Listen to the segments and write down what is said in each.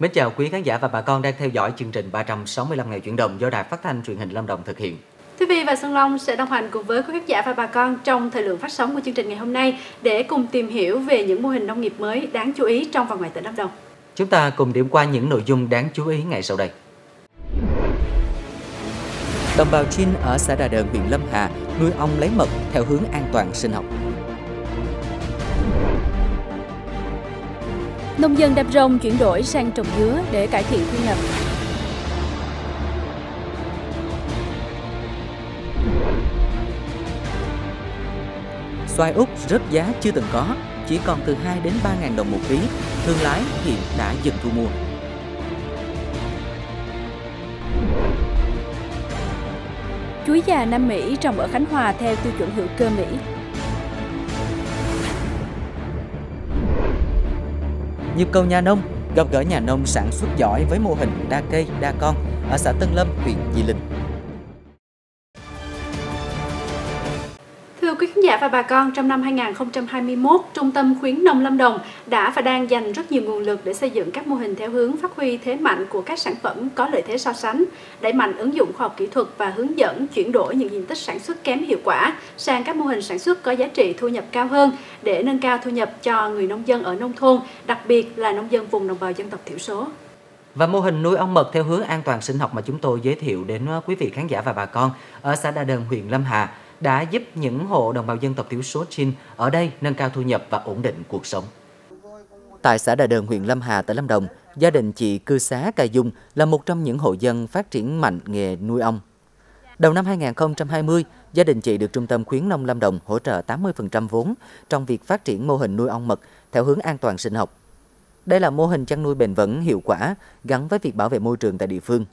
Mến chào quý khán giả và bà con đang theo dõi chương trình 365 ngày chuyển động do Đài Phát thanh Truyền hình Lâm Đồng thực hiện. Thúy Vi và Xuân Long sẽ đồng hành cùng với quý khán giả và bà con trong thời lượng phát sóng của chương trình ngày hôm nay để cùng tìm hiểu về những mô hình nông nghiệp mới đáng chú ý trong và ngoài tỉnh Lâm Đồng. Chúng ta cùng điểm qua những nội dung đáng chú ý ngày sau đây. Đồng bào Chin ở xã Đà Đờn, huyện Lâm Hà nuôi ong lấy mật theo hướng an toàn sinh học. Nông dân đạp rồng chuyển đổi sang trồng dứa để cải thiện thu nhập. Xoài Úc rớt giá chưa từng có, chỉ còn từ 2 đến 3 ngàn đồng một ký. Thương lái hiện đã dừng thu mua. Chuối già Nam Mỹ trồng ở Khánh Hòa theo tiêu chuẩn hữu cơ Mỹ. Nhịp cầu nhà nông gặp gỡ nhà nông sản xuất giỏi với mô hình đa cây đa con ở xã Tân Lâm, huyện Di Linh. Quý khán giả và bà con, trong năm 2021, Trung tâm khuyến nông Lâm Đồng đã và đang dành rất nhiều nguồn lực để xây dựng các mô hình theo hướng phát huy thế mạnh của các sản phẩm có lợi thế so sánh, đẩy mạnh ứng dụng khoa học kỹ thuật và hướng dẫn chuyển đổi những diện tích sản xuất kém hiệu quả sang các mô hình sản xuất có giá trị thu nhập cao hơn để nâng cao thu nhập cho người nông dân ở nông thôn, đặc biệt là nông dân vùng đồng bào dân tộc thiểu số. Và mô hình nuôi ong mật theo hướng an toàn sinh học mà chúng tôi giới thiệu đến ờ, quý vị khán giả và bà con ở xã Đa Đơn, huyện Lâm Hà đã giúp những hộ đồng bào dân tộc thiểu số Chin ở đây nâng cao thu nhập và ổn định cuộc sống. Tại xã Đà Đờn, huyện Lâm Hà, tỉnh Lâm Đồng, gia đình chị Cư Xá Cà Dung là một trong những hộ dân phát triển mạnh nghề nuôi ong. Đầu năm 2020, gia đình chị được Trung tâm Khuyến nông Lâm Đồng hỗ trợ 80% vốn trong việc phát triển mô hình nuôi ong mật theo hướng an toàn sinh học. Đây là mô hình chăn nuôi bền vững, hiệu quả gắn với việc bảo vệ môi trường tại địa phương.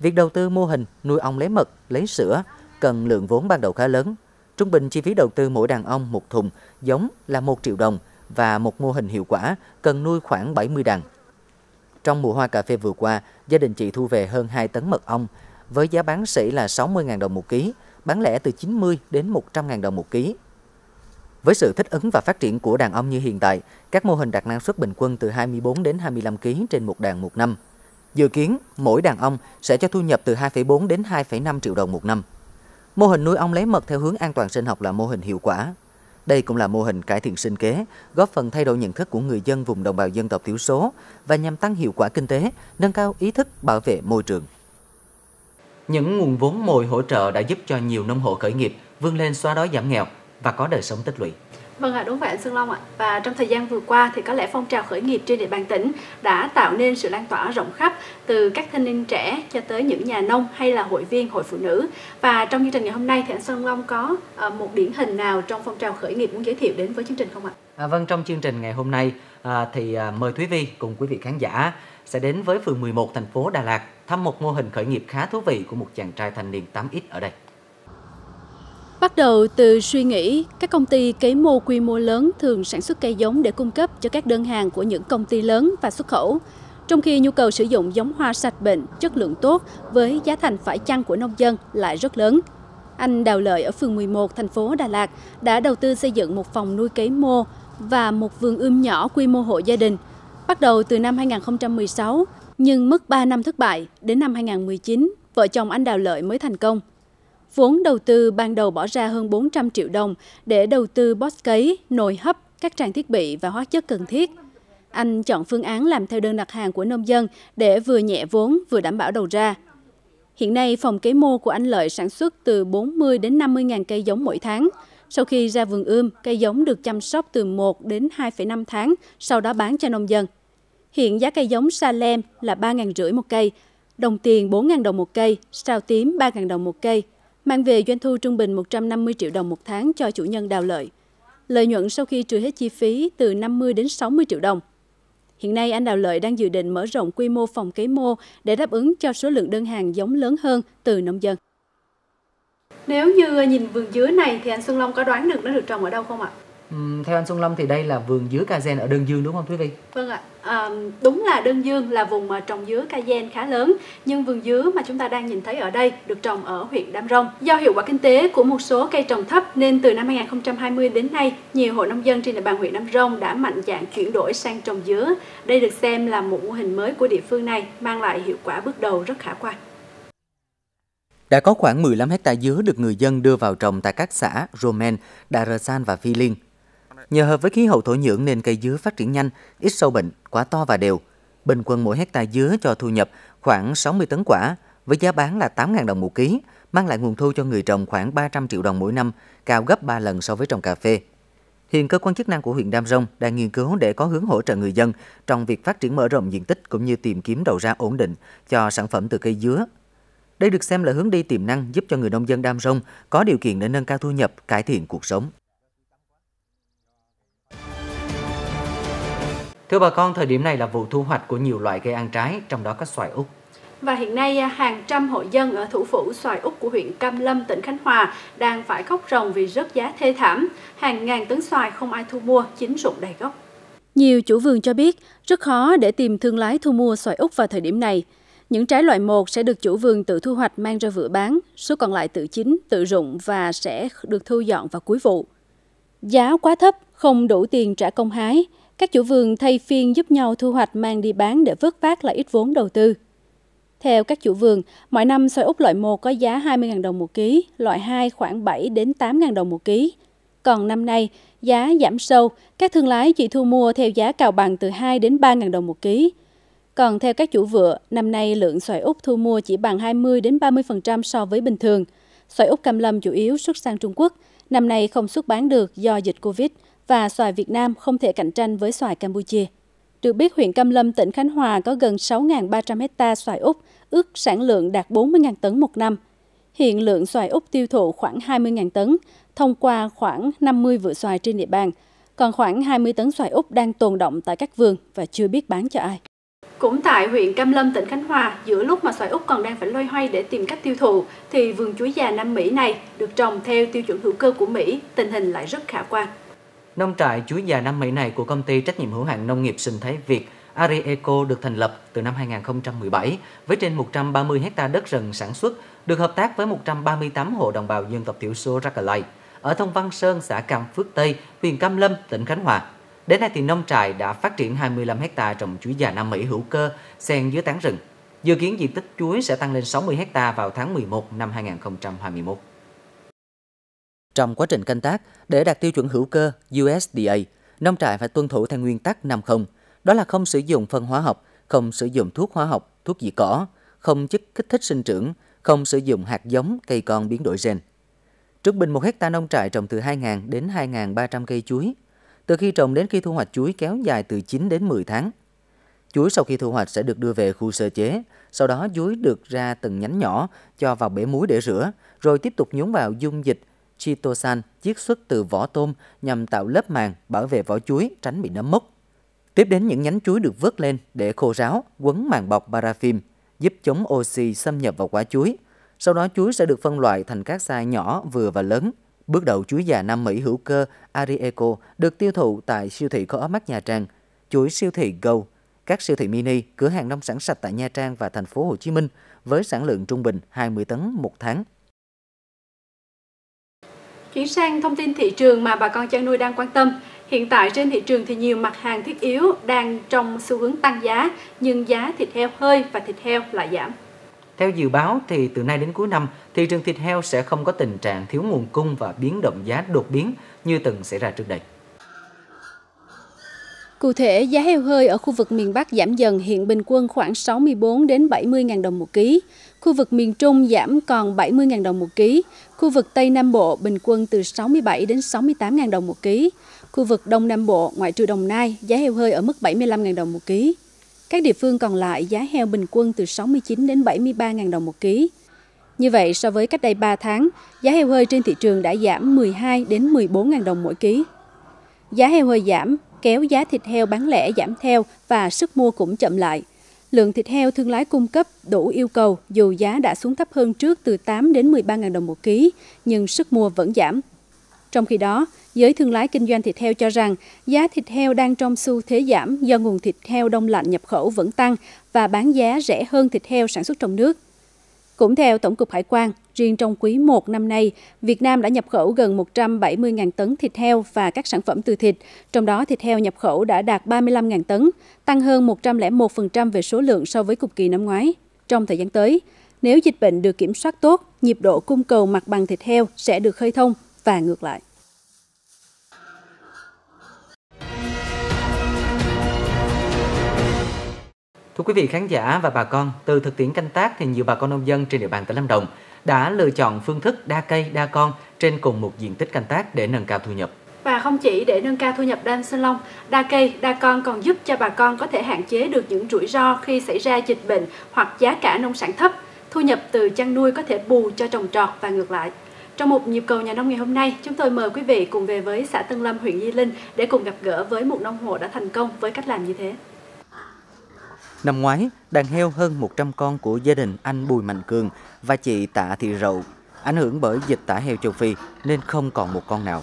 Việc đầu tư mô hình nuôi ong lấy mật, lấy sữa cần lượng vốn ban đầu khá lớn. Trung bình chi phí đầu tư mỗi đàn ong một thùng giống là 1 triệu đồng và một mô hình hiệu quả cần nuôi khoảng 70 đàn. Trong mùa hoa cà phê vừa qua, gia đình chị thu về hơn 2 tấn mật ong với giá bán sỉ là 60.000 đồng một ký, bán lẻ từ 90 đến 100.000 đồng một ký. Với sự thích ứng và phát triển của đàn ong như hiện tại, các mô hình đạt năng suất bình quân từ 24 đến 25 kg trên một đàn một năm. Dự kiến, mỗi đàn ong sẽ cho thu nhập từ 2,4 đến 2,5 triệu đồng một năm. Mô hình nuôi ong lấy mật theo hướng an toàn sinh học là mô hình hiệu quả. Đây cũng là mô hình cải thiện sinh kế, góp phần thay đổi nhận thức của người dân vùng đồng bào dân tộc thiểu số và nhằm tăng hiệu quả kinh tế, nâng cao ý thức bảo vệ môi trường. Những nguồn vốn mồi hỗ trợ đã giúp cho nhiều nông hộ khởi nghiệp vươn lên xóa đói giảm nghèo và có đời sống tích lũy. Vâng ạ, đúng vậy anh Xuân Long ạ. Và trong thời gian vừa qua thì có lẽ phong trào khởi nghiệp trên địa bàn tỉnh đã tạo nên sự lan tỏa rộng khắp từ các thanh niên trẻ cho tới những nhà nông hay là hội viên hội phụ nữ. Và trong chương trình ngày hôm nay thì anh Xuân Long có ờ, một điển hình nào trong phong trào khởi nghiệp muốn giới thiệu đến với chương trình không ạ? À, vâng, trong chương trình ngày hôm nay à, thì à, mời Thúy Vi cùng quý vị khán giả sẽ đến với phường 11 thành phố Đà Lạt thăm một mô hình khởi nghiệp khá thú vị của một chàng trai thanh niên 8X ở đây. Bắt đầu từ suy nghĩ, các công ty cấy mô quy mô lớn thường sản xuất cây giống để cung cấp cho các đơn hàng của những công ty lớn và xuất khẩu. Trong khi nhu cầu sử dụng giống hoa sạch bệnh, chất lượng tốt với giá thành phải chăng của nông dân lại rất lớn. Anh Đào Lợi ở phường 11 thành phố Đà Lạt đã đầu tư xây dựng một phòng nuôi cấy mô và một vườn ươm nhỏ quy mô hộ gia đình. Bắt đầu từ năm 2016, nhưng mất 3 năm thất bại, đến năm 2019, vợ chồng anh Đào Lợi mới thành công. Vốn đầu tư ban đầu bỏ ra hơn 400 triệu đồng để đầu tư bót cấy, nồi hấp, các trang thiết bị và hóa chất cần thiết. Anh chọn phương án làm theo đơn đặt hàng của nông dân để vừa nhẹ vốn vừa đảm bảo đầu ra. Hiện nay, phòng cấy mô của anh Lợi sản xuất từ 40 đến 50 ngàn cây giống mỗi tháng. Sau khi ra vườn ươm, cây giống được chăm sóc từ 1 đến 2,5 tháng, sau đó bán cho nông dân. Hiện giá cây giống Salem là 3 ngàn rưỡi một cây, đồng tiền 4.000 đồng một cây, sao tím 3.000 đồng một cây, mang về doanh thu trung bình 150 triệu đồng một tháng cho chủ nhân đào lợi. Lợi nhuận sau khi trừ hết chi phí từ 50 đến 60 triệu đồng. Hiện nay, anh Đào Lợi đang dự định mở rộng quy mô phòng cấy mô để đáp ứng cho số lượng đơn hàng giống lớn hơn từ nông dân. Nếu như nhìn vườn dứa này thì anh Xuân Long có đoán được nó được trồng ở đâu không ạ? Uhm, theo anh Xuân Lâm thì đây là vườn dứa Kazen ở Đơn Dương đúng không quý vị? Vâng ạ. À, đúng là Đơn Dương là vùng trồng dứa Kazen khá lớn, nhưng vườn dứa mà chúng ta đang nhìn thấy ở đây được trồng ở huyện Đam Rông. Do hiệu quả kinh tế của một số cây trồng thấp nên từ năm 2020 đến nay, nhiều hộ nông dân trên địa bàn huyện Đam Rông đã mạnh dạn chuyển đổi sang trồng dứa. Đây được xem là một mô hình mới của địa phương này, mang lại hiệu quả bước đầu rất khả quan. Đã có khoảng 15 hecta dứa được người dân đưa vào trồng tại các xã Romen, Đà Rơ San và Phi Liên. Nhờ hợp với khí hậu thổ nhưỡng nên cây dứa phát triển nhanh, ít sâu bệnh, quả to và đều. Bình quân mỗi hecta dứa cho thu nhập khoảng 60 tấn quả, với giá bán là 8.000 đồng một ký, mang lại nguồn thu cho người trồng khoảng 300 triệu đồng mỗi năm, cao gấp 3 lần so với trồng cà phê. Hiện cơ quan chức năng của huyện Đam Rông đang nghiên cứu để có hướng hỗ trợ người dân trong việc phát triển mở rộng diện tích cũng như tìm kiếm đầu ra ổn định cho sản phẩm từ cây dứa. Đây được xem là hướng đi tiềm năng giúp cho người nông dân Đam Rông có điều kiện để nâng cao thu nhập, cải thiện cuộc sống. Thưa bà con, thời điểm này là vụ thu hoạch của nhiều loại cây ăn trái, trong đó có xoài Úc. Và hiện nay à, hàng trăm hộ dân ở thủ phủ xoài Úc của huyện Cam Lâm, tỉnh Khánh Hòa đang phải khóc ròng vì rớt giá thê thảm. Hàng ngàn tấn xoài không ai thu mua, chín rụng đầy gốc. Nhiều chủ vườn cho biết rất khó để tìm thương lái thu mua xoài Úc vào thời điểm này. Những trái loại một sẽ được chủ vườn tự thu hoạch mang ra vựa bán, số còn lại tự chín, tự rụng và sẽ được thu dọn vào cuối vụ. Giá quá thấp, không đủ tiền trả công hái, các chủ vườn thay phiên giúp nhau thu hoạch mang đi bán để vớt vát lại ít vốn đầu tư. Theo các chủ vườn, mỗi năm xoài úc loại 1 có giá 20.000 đồng một ký, loại 2 khoảng 7 đến 8.000 đồng một ký. Còn năm nay, giá giảm sâu, các thương lái chỉ thu mua theo giá cào bằng từ 2 đến 3.000 đồng một ký. Còn theo các chủ vựa, năm nay lượng xoài úc thu mua chỉ bằng 20 đến 30% so với bình thường. Xoài úc Cam Lâm chủ yếu xuất sang Trung Quốc, năm nay không xuất bán được do dịch Covid và xoài Việt Nam không thể cạnh tranh với xoài Campuchia. Được biết, huyện Cam Lâm, tỉnh Khánh Hòa có gần 6.300 hecta xoài Úc, ước sản lượng đạt 40.000 tấn một năm. Hiện lượng xoài Úc tiêu thụ khoảng 20.000 tấn, thông qua khoảng 50 vựa xoài trên địa bàn. Còn khoảng 20 tấn xoài Úc đang tồn động tại các vườn và chưa biết bán cho ai. Cũng tại huyện Cam Lâm, tỉnh Khánh Hòa, giữa lúc mà xoài Úc còn đang phải loay hoay để tìm cách tiêu thụ, thì vườn chuối già Nam Mỹ này được trồng theo tiêu chuẩn hữu cơ của Mỹ, tình hình lại rất khả quan. Nông trại chuối già Nam Mỹ này của công ty trách nhiệm hữu hạn nông nghiệp sinh thái Việt Arieco được thành lập từ năm 2017 với trên 130 hecta đất rừng sản xuất, được hợp tác với 138 hộ đồng bào dân tộc thiểu số Rakalai ở thôn Văn Sơn, xã Cam Phước Tây, huyện Cam Lâm, tỉnh Khánh Hòa. Đến nay thì nông trại đã phát triển 25 hecta trồng chuối già Nam Mỹ hữu cơ xen dưới tán rừng. Dự kiến diện tích chuối sẽ tăng lên 60 hecta vào tháng 11 năm 2021. Trong quá trình canh tác, để đạt tiêu chuẩn hữu cơ USDA, nông trại phải tuân thủ theo nguyên tắc 50, đó là không sử dụng phân hóa học, không sử dụng thuốc hóa học, thuốc diệt cỏ, không chất kích thích sinh trưởng, không sử dụng hạt giống cây con biến đổi gen. Trung bình một hecta nông trại trồng từ 2.000 đến 2.300 cây chuối. Từ khi trồng đến khi thu hoạch chuối kéo dài từ 9 đến 10 tháng. Chuối sau khi thu hoạch sẽ được đưa về khu sơ chế, sau đó chuối được ra từng nhánh nhỏ, cho vào bể muối để rửa, rồi tiếp tục nhúng vào dung dịch chitosan chiết xuất từ vỏ tôm nhằm tạo lớp màng bảo vệ vỏ chuối tránh bị nấm mốc. Tiếp đến những nhánh chuối được vớt lên để khô ráo, quấn màng bọc paraffin giúp chống oxy xâm nhập vào quả chuối. Sau đó chuối sẽ được phân loại thành các size nhỏ, vừa và lớn. Bước đầu chuối già Nam Mỹ hữu cơ Arieco được tiêu thụ tại siêu thị có mắt Nha Trang, chuỗi siêu thị Go, các siêu thị mini, cửa hàng nông sản sạch tại Nha Trang và thành phố Hồ Chí Minh với sản lượng trung bình 20 tấn một tháng. Chuyển sang thông tin thị trường mà bà con chăn nuôi đang quan tâm. Hiện tại trên thị trường thì nhiều mặt hàng thiết yếu đang trong xu hướng tăng giá, nhưng giá thịt heo hơi và thịt heo lại giảm. Theo dự báo thì từ nay đến cuối năm, thị trường thịt heo sẽ không có tình trạng thiếu nguồn cung và biến động giá đột biến như từng xảy ra trước đây. Cụ thể, giá heo hơi ở khu vực miền Bắc giảm dần hiện bình quân khoảng 64 đến 70 000 đồng một ký. Khu vực miền Trung giảm còn 70 000 đồng một ký. Khu vực Tây Nam Bộ bình quân từ 67 đến 68 000 đồng một ký. Khu vực Đông Nam Bộ, ngoại trừ Đồng Nai, giá heo hơi ở mức 75 000 đồng một ký. Các địa phương còn lại giá heo bình quân từ 69 đến 73 000 đồng một ký. Như vậy, so với cách đây 3 tháng, giá heo hơi trên thị trường đã giảm 12 đến 14 000 đồng mỗi ký. Giá heo hơi giảm, kéo giá thịt heo bán lẻ giảm theo và sức mua cũng chậm lại. Lượng thịt heo thương lái cung cấp đủ yêu cầu dù giá đã xuống thấp hơn trước từ 8 đến 13 000 đồng một ký, nhưng sức mua vẫn giảm. Trong khi đó, giới thương lái kinh doanh thịt heo cho rằng giá thịt heo đang trong xu thế giảm do nguồn thịt heo đông lạnh nhập khẩu vẫn tăng và bán giá rẻ hơn thịt heo sản xuất trong nước. Cũng theo Tổng cục Hải quan, riêng trong quý 1 năm nay, Việt Nam đã nhập khẩu gần 170.000 tấn thịt heo và các sản phẩm từ thịt, trong đó thịt heo nhập khẩu đã đạt 35.000 tấn, tăng hơn 101% về số lượng so với cùng kỳ năm ngoái. Trong thời gian tới, nếu dịch bệnh được kiểm soát tốt, nhịp độ cung cầu mặt bằng thịt heo sẽ được khơi thông và ngược lại. Thưa quý vị khán giả và bà con, từ thực tiễn canh tác thì nhiều bà con nông dân trên địa bàn tỉnh Lâm Đồng đã lựa chọn phương thức đa cây đa con trên cùng một diện tích canh tác để nâng cao thu nhập. Và không chỉ để nâng cao thu nhập đan sơn long, đa cây, đa con còn giúp cho bà con có thể hạn chế được những rủi ro khi xảy ra dịch bệnh hoặc giá cả nông sản thấp. Thu nhập từ chăn nuôi có thể bù cho trồng trọt và ngược lại. Trong một nhịp cầu nhà nông ngày hôm nay, chúng tôi mời quý vị cùng về với xã Tân Lâm, huyện Di Linh để cùng gặp gỡ với một nông hộ đã thành công với cách làm như thế. Năm ngoái, đàn heo hơn 100 con của gia đình anh Bùi Mạnh Cường và chị Tạ Thị Rậu ảnh hưởng bởi dịch tả heo châu Phi nên không còn một con nào.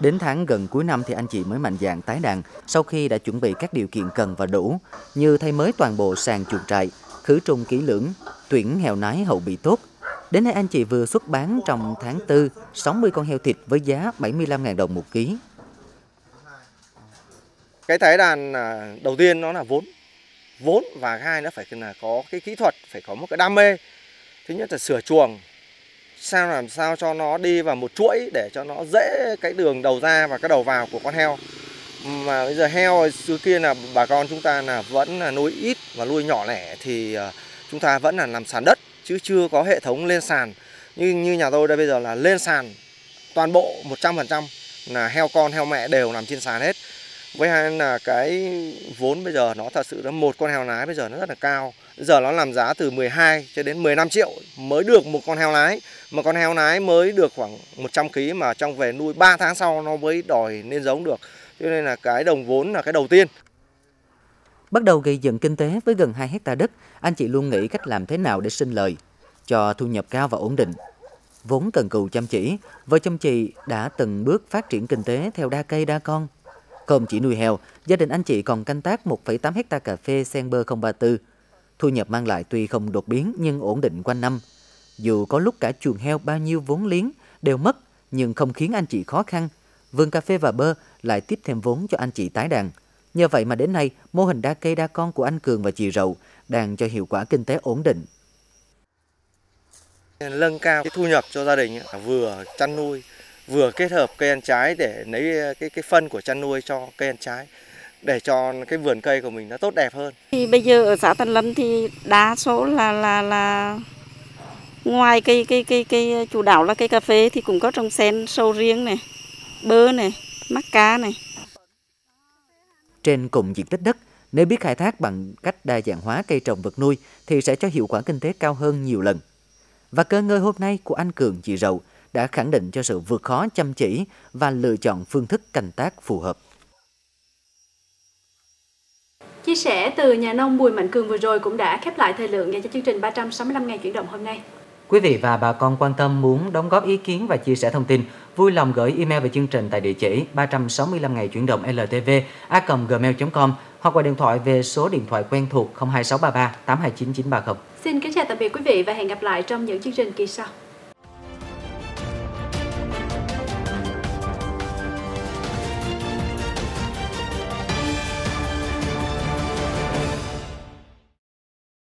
Đến tháng gần cuối năm thì anh chị mới mạnh dạn tái đàn sau khi đã chuẩn bị các điều kiện cần và đủ như thay mới toàn bộ sàn chuồng trại, khử trùng kỹ lưỡng, tuyển heo nái hậu bị tốt. Đến nay anh chị vừa xuất bán trong tháng 4 60 con heo thịt với giá 75.000 đồng một ký. Cái tái đàn à, đầu tiên nó là vốn vốn và hai nữa phải là có cái kỹ thuật, phải có một cái đam mê. Thứ nhất là sửa chuồng, sao làm sao cho nó đi vào một chuỗi để cho nó dễ cái đường đầu ra và cái đầu vào của con heo. Mà bây giờ heo xưa kia là bà con chúng ta là vẫn là nuôi ít và nuôi nhỏ lẻ thì ờ, chúng ta vẫn là làm sàn đất chứ chưa có hệ thống lên sàn. Như như nhà tôi đây bây giờ là lên sàn toàn bộ 100% là heo con, heo mẹ đều nằm trên sàn hết với hai là cái vốn bây giờ nó thật sự là một con heo nái bây giờ nó rất là cao. Giờ nó làm giá từ 12 cho đến 15 triệu mới được một con heo nái mà con heo nái mới được khoảng 100 kg mà trong về nuôi 3 tháng sau nó mới đòi nên giống được. Cho nên là cái đồng vốn là cái đầu tiên. Bắt đầu gây dựng kinh tế với gần 2 hecta đất, anh chị luôn nghĩ cách làm thế nào để sinh lời, cho thu nhập cao và ổn định. Vốn cần cù chăm chỉ, vợ chồng chị đã từng bước phát triển kinh tế theo đa cây đa con, không chỉ nuôi heo, gia đình anh chị còn canh tác 1,8 hecta cà phê sen bơ 034. Thu nhập mang lại tuy không đột biến nhưng ổn định quanh năm. Dù có lúc cả chuồng heo bao nhiêu vốn liếng đều mất nhưng không khiến anh chị khó khăn. Vườn cà phê và bơ lại tiếp thêm vốn cho anh chị tái đàn. Nhờ vậy mà đến nay, mô hình đa cây đa con của anh Cường và chị Rậu đang cho hiệu quả kinh tế ổn định. Nâng cao cái thu nhập cho gia đình vừa chăn nuôi vừa kết hợp cây ăn trái để lấy ờ, cái cái phân của chăn nuôi cho cây ăn trái để cho cái vườn cây của mình nó tốt đẹp hơn. Thì bây giờ ở xã Tân Lâm thì đa số là là là ngoài cây cây cây cây chủ đạo là cây cà phê thì cũng có trồng sen sầu riêng này, bơ này, mắc cá này. Trên cùng diện tích đất, nếu biết khai thác bằng cách đa dạng hóa cây trồng vật nuôi thì sẽ cho hiệu quả kinh tế cao hơn nhiều lần. Và cơ ngơi hôm nay của anh Cường chị Rậu đã khẳng định cho sự vượt khó chăm chỉ và lựa chọn phương thức canh tác phù hợp. Chia sẻ từ nhà nông Bùi Mạnh Cường vừa rồi cũng đã khép lại thời lượng dành cho chương trình 365 ngày chuyển động hôm nay. Quý vị và bà con quan tâm muốn đóng góp ý kiến và chia sẻ thông tin, vui lòng gửi email về chương trình tại địa chỉ 365 ngày chuyển động ltv a.gmail.com hoặc gọi điện thoại về số điện thoại quen thuộc 02633 829930. Xin kính chào tạm biệt quý vị và hẹn gặp lại trong những chương trình kỳ sau.